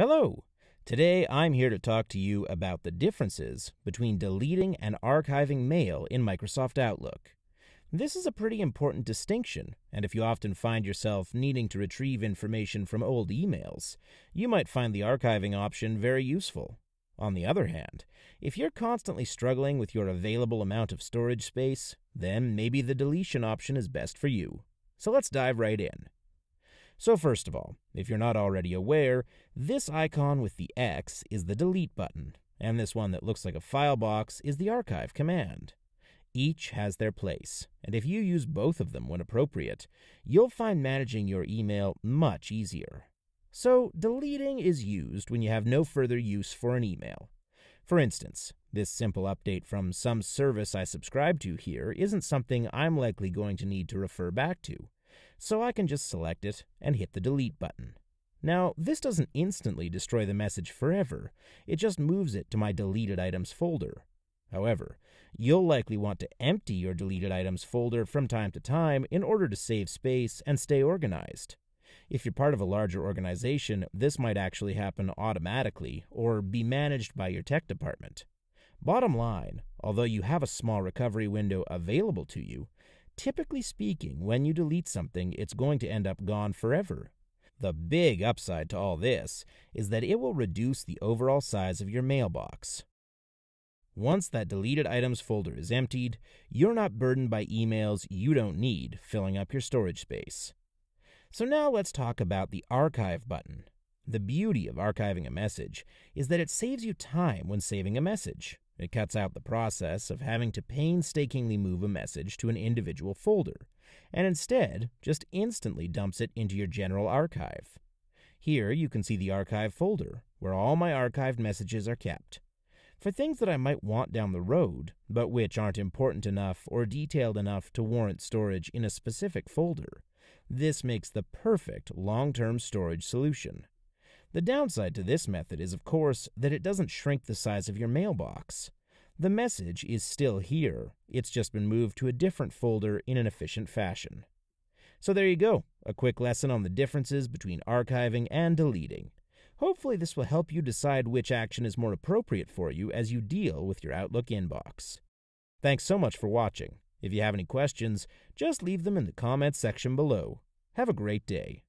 Hello! Today I'm here to talk to you about the differences between deleting and archiving mail in Microsoft Outlook. This is a pretty important distinction, and if you often find yourself needing to retrieve information from old emails, you might find the archiving option very useful. On the other hand, if you're constantly struggling with your available amount of storage space, then maybe the deletion option is best for you. So let's dive right in. So first of all, if you're not already aware, this icon with the X is the delete button, and this one that looks like a file box is the archive command. Each has their place, and if you use both of them when appropriate, you'll find managing your email much easier. So, deleting is used when you have no further use for an email. For instance, this simple update from some service I subscribe to here isn't something I'm likely going to need to refer back to so I can just select it and hit the delete button. Now, this doesn't instantly destroy the message forever, it just moves it to my deleted items folder. However, you'll likely want to empty your deleted items folder from time to time in order to save space and stay organized. If you're part of a larger organization, this might actually happen automatically or be managed by your tech department. Bottom line, although you have a small recovery window available to you, Typically speaking, when you delete something, it's going to end up gone forever. The big upside to all this is that it will reduce the overall size of your mailbox. Once that deleted items folder is emptied, you're not burdened by emails you don't need filling up your storage space. So now let's talk about the archive button. The beauty of archiving a message is that it saves you time when saving a message. It cuts out the process of having to painstakingly move a message to an individual folder, and instead just instantly dumps it into your general archive. Here you can see the archive folder, where all my archived messages are kept. For things that I might want down the road, but which aren't important enough or detailed enough to warrant storage in a specific folder, this makes the perfect long term storage solution. The downside to this method is, of course, that it doesn't shrink the size of your mailbox. The message is still here, it's just been moved to a different folder in an efficient fashion. So there you go, a quick lesson on the differences between archiving and deleting. Hopefully, this will help you decide which action is more appropriate for you as you deal with your Outlook inbox. Thanks so much for watching. If you have any questions, just leave them in the comments section below. Have a great day.